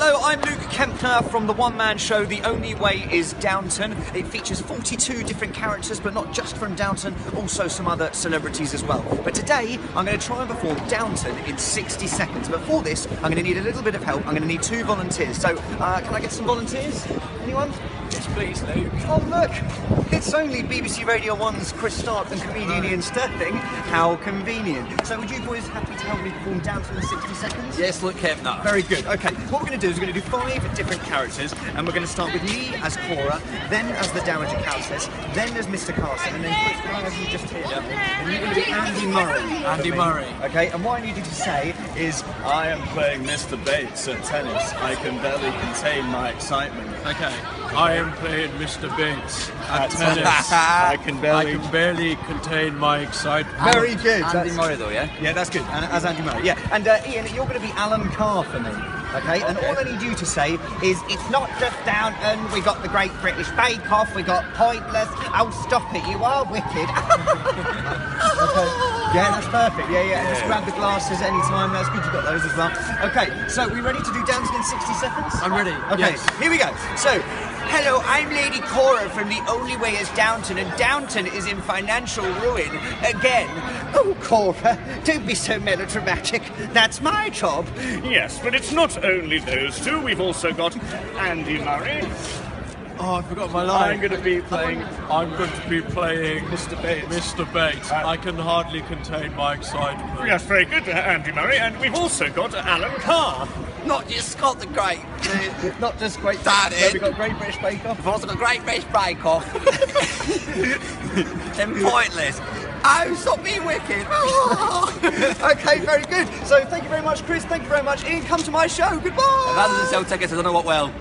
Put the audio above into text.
Hello, I'm Luke Kempner from the one man show The Only Way is Downton. It features 42 different characters, but not just from Downton, also some other celebrities as well. But today, I'm going to try and perform Downton in 60 seconds. But for this, I'm going to need a little bit of help. I'm going to need two volunteers. So, uh, can I get some volunteers? Anyone? Yes, please, Luke. Oh, look! It's only BBC Radio 1's Chris Stark and comedian Iain Stirling. How convenient. So, would you boys happy to help me perform Downton in 60 seconds? Yes, Luke Kempner. Very good. Okay, what we're going to do is we're going to do five different characters, and we're going to start with me as Cora, then as the Dowager Countess, then as Mr. Carson, and then Chris Brown as you just heard. And you're going to be Andy Murray. Andy. Murray. Okay, and what I need you to say is, I am playing Mr. Bates at tennis. I can barely contain my excitement. Okay. I am playing Mr. Bates at At tennis. tennis. I can barely. I barely. can barely contain my excitement. very good. Andy That's- Murray, though, yeah? Yeah, that's good. And as Andy Murray, yeah. And uh, Iain, you're going to be Alan Carr for me. Okay? and all I need you to say is, it's not just Downton. We got the Great British Bake Off. We got Pointless. Oh, stop it! You are wicked. okay. Yeah, that's perfect. Yeah, yeah. And just grab the glasses anytime. That's good. You got those as well. Okay. So, we ready to do Downton in 60 seconds? I'm ready, Okay. yes. Here we go. So. Hello, I'm Lady Cora from The Only Way is Downton, and Downton is in financial ruin again. Oh, Cora, don't be so melodramatic. That's my job. Yes, but it's not only those two. We've also got Andy Murray. Oh, I forgot my line. I'm going to be playing. I'm going to be playing Mr. Bates. Mr. Bates. Uh, I can hardly contain my excitement. Yes, very good, uh, Andy Murray. And we've also got Alan Carr. Not just Scott the Great. Not just great. That it. We've got Great British Bake Off. We've also got Great British Bake Off. Pointless. Oh, stop being wicked. okay, very good. So, thank you very much, Chris. Thank you very much, Iain. Come to my show. Goodbye. Rather than sell tickets, I don't know what well.